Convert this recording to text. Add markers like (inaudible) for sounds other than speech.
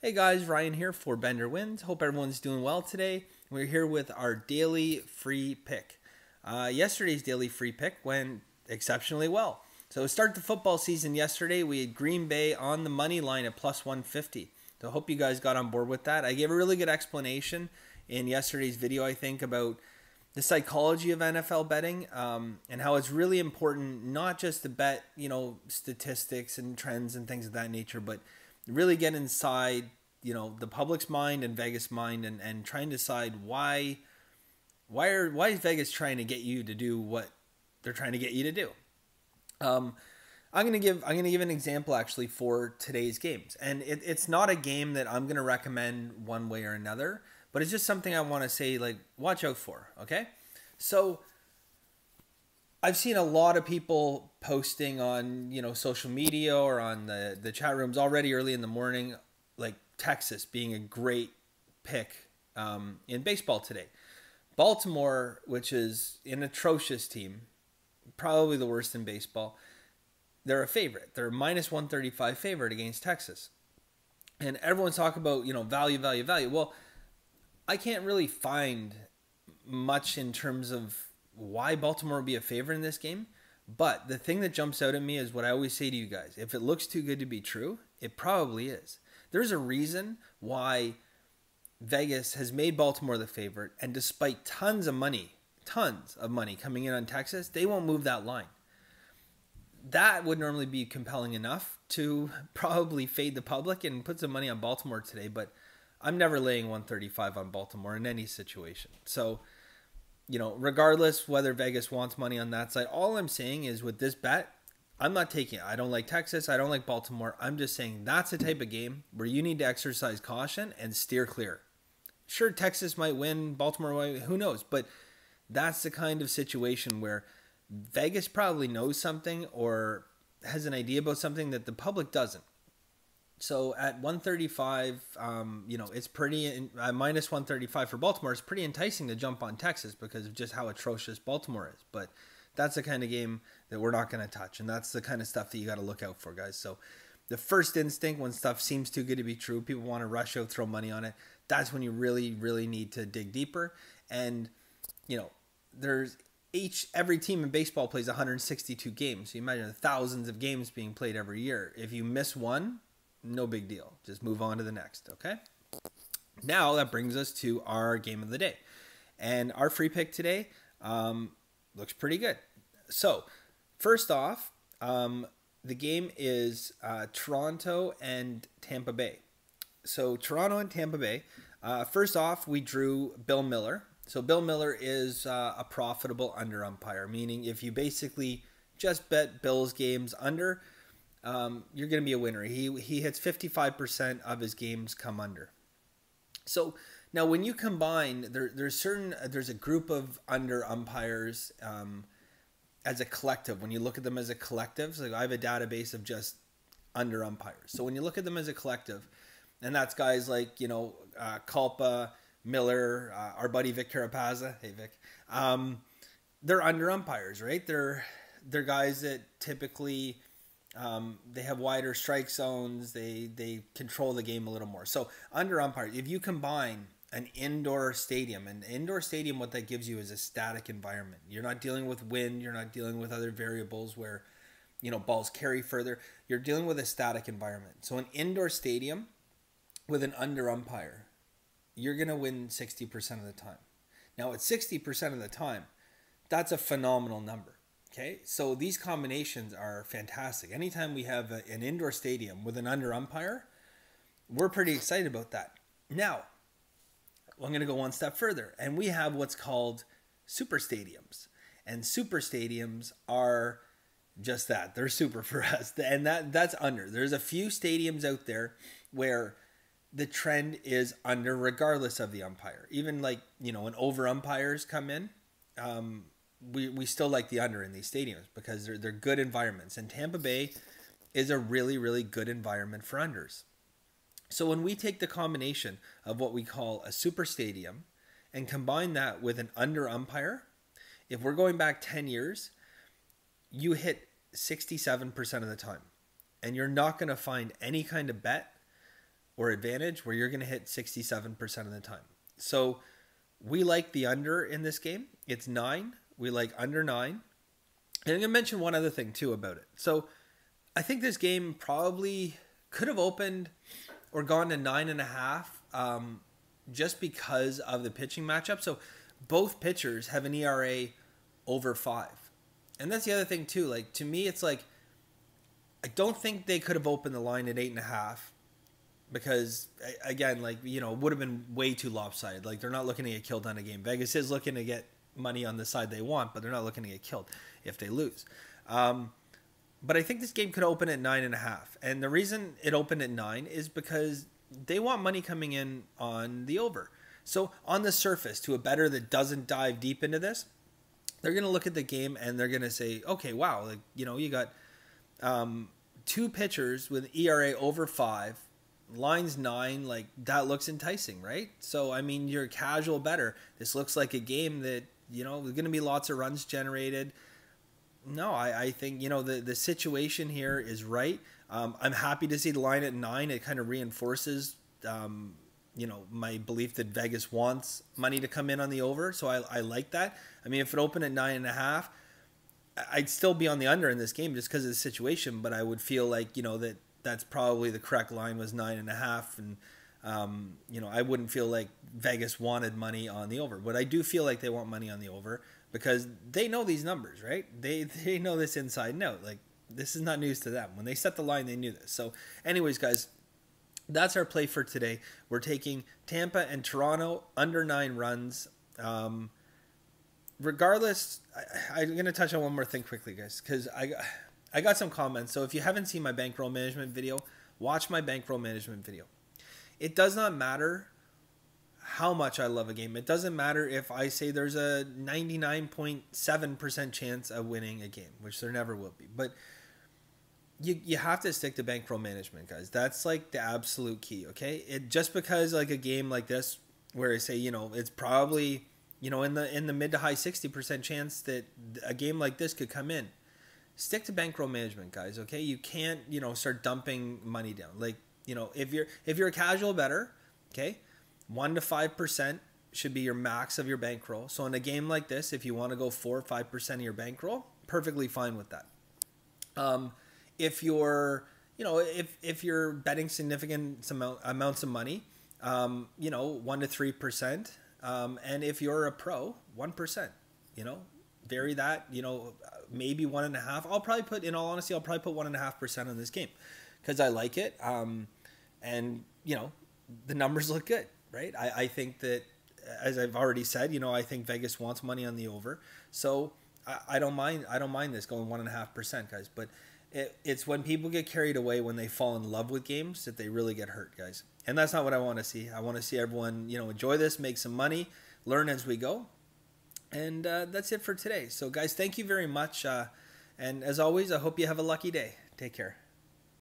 Hey guys, Ryan here for Bender Wins. Hope everyone's doing well today. We're here with our daily free pick. Uh, yesterday's daily free pick went exceptionally well. So, start the football season yesterday. We had Green Bay on the money line at plus 150. So, hope you guys got on board with that. I gave a really good explanation in yesterday's video, I think, about the psychology of NFL betting um, and how it's really important not just to bet, you know, statistics and trends and things of that nature, but really get inside, you know, the public's mind and Vegas mind and, and trying to decide why why are why is Vegas trying to get you to do what they're trying to get you to do. Um, I'm gonna give I'm gonna give an example actually for today's games, and it, it's not a game that I'm gonna recommend one way or another, but it's just something I want to say like watch out for. Okay, so I've seen a lot of people posting on you know social media or on the the chat rooms already early in the morning, like Texas being a great pick um, in baseball today. Baltimore, which is an atrocious team, probably the worst in baseball, they're a favorite. They're a minus 135 favorite against Texas. And everyone's talking about, you know, value, value, value. Well, I can't really find much in terms of why Baltimore would be a favorite in this game. But the thing that jumps out at me is what I always say to you guys if it looks too good to be true, it probably is. There's a reason why Vegas has made Baltimore the favorite, and despite tons of money, tons of money coming in on Texas, they won't move that line. That would normally be compelling enough to (laughs) probably fade the public and put some money on Baltimore today, but I'm never laying 135 on Baltimore in any situation. So, you know, regardless whether Vegas wants money on that side, all I'm saying is with this bet, I'm not taking it. I don't like Texas. I don't like Baltimore. I'm just saying that's the type of game where you need to exercise caution and steer clear. Sure, Texas might win, Baltimore might, who knows? But that's the kind of situation where Vegas probably knows something or has an idea about something that the public doesn't. So at 135, um, you know, it's pretty uh, minus 135 for Baltimore. It's pretty enticing to jump on Texas because of just how atrocious Baltimore is. But that's the kind of game that we're not going to touch, and that's the kind of stuff that you got to look out for, guys. So the first instinct when stuff seems too good to be true, people want to rush out, throw money on it. That's when you really, really need to dig deeper. And you know, there's each every team in baseball plays 162 games. So you imagine thousands of games being played every year. If you miss one, no big deal. Just move on to the next, okay? Now that brings us to our game of the day. And our free pick today um, looks pretty good. So, first off, um, the game is uh, Toronto and Tampa Bay. So, Toronto and Tampa Bay. Uh, first off, we drew Bill Miller. So, Bill Miller is uh, a profitable under umpire, meaning if you basically just bet Bill's games under, um, you're going to be a winner. He he hits 55% of his games come under. So now when you combine there there's certain there's a group of under umpires um, as a collective. When you look at them as a collective, so I have a database of just under umpires. So when you look at them as a collective, and that's guys like you know uh, Kulpa, Miller, uh, our buddy Vic Carapazza. Hey Vic, um, they're under umpires, right? They're they're guys that typically um, they have wider strike zones. They they control the game a little more. So under umpire, if you combine an indoor stadium, an indoor stadium, what that gives you is a static environment. You're not dealing with wind. You're not dealing with other variables where you know balls carry further. You're dealing with a static environment. So an indoor stadium with an under umpire, you're gonna win sixty percent of the time. Now at sixty percent of the time, that's a phenomenal number Okay, so these combinations are fantastic. Anytime we have a, an indoor stadium with an under umpire, we're pretty excited about that. Now, I'm going to go one step further, and we have what's called super stadiums. And super stadiums are just that. They're super for (laughs) us. And that that's under. There's a few stadiums out there where the trend is under regardless of the umpire. Even like, you know, when over umpires come in, um, we, we still like the under in these stadiums because they're, they're good environments. And Tampa Bay is a really, really good environment for unders. So when we take the combination of what we call a super stadium and combine that with an under umpire, if we're going back 10 years, you hit 67% of the time. And you're not going to find any kind of bet or advantage where you're going to hit 67% of the time. So we like the under in this game. It's nine. We like under nine. And I'm going to mention one other thing too about it. So I think this game probably could have opened or gone to nine and a half um, just because of the pitching matchup. So both pitchers have an ERA over five. And that's the other thing too. Like to me, it's like I don't think they could have opened the line at eight and a half because again, like you know, would have been way too lopsided. Like they're not looking to get killed on a game. Vegas is looking to get money on the side they want, but they're not looking to get killed if they lose. Um, but I think this game could open at nine and a half, and the reason it opened at nine is because they want money coming in on the over. So on the surface, to a bettor that doesn't dive deep into this, they're going to look at the game and they're going to say, okay, wow, like you know, you got um, two pitchers with ERA over five, lines nine, like that looks enticing, right? So I mean, you're casual bettor. This looks like a game that you know there's going to be lots of runs generated. No, I, I think you know the the situation here is right. Um, I'm happy to see the line at nine. It kind of reinforces. Um, you know my belief that Vegas wants money to come in on the over, so I, I like that. I mean, if it opened at nine and a half, I'd still be on the under in this game just because of the situation, but I would feel like you know that that's probably the correct line was nine and a half, and um, you know I wouldn't feel like Vegas wanted money on the over, but I do feel like they want money on the over because they know these numbers, right? They (laughs) they know this inside and out. Like this is not news to them. When they set the line, they knew this. So, anyways, guys. That's our play for today. We're taking Tampa and Toronto under nine runs. Um, regardless, I, am going to touch on one more thing quickly, guys, because I, I got some comments. So if you haven't seen my bankroll management video, watch my bankroll management video. It does not matter how much I love a game. It doesn't matter if I say there's a 99.7% chance of winning a game, which there never will be. But you you have to stick to bankroll management, guys. That's like the absolute key, okay? It just because like a game like this where I say, you know, it's probably you know, in the in the mid to high sixty percent chance that a game like this could come in. Stick to bankroll management, guys. Okay, you can't you know start dumping money down. Like you know, if you're if you're a casual bettor, okay, one to five percent should be your max of your bankroll. So in a game like this, if you want to go four or five percent of your bankroll, perfectly fine with that. Um, if you're you know if if you're betting significant amount, amounts of money, um, you know one to three percent um, and if you're a pro, 1%, you know, vary that, you know, maybe one and a half. I'll probably put, in all honesty, I'll probably put one and a half percent on this game because I like it. Um, and, you know, the numbers look good, right? I, I think that, as I've already said, you know, I think Vegas wants money on the over. So I, I don't mind, I don't mind this going one and a half percent, guys. But it, it's when people get carried away when they fall in love with games that they really get hurt, guys. And that's not what I want to see. I want to see everyone, you know, enjoy this, make some money, learn as we go. And uh, that's it for today. So, guys, thank you very much. Uh, and as always, I hope you have a lucky day. Take care.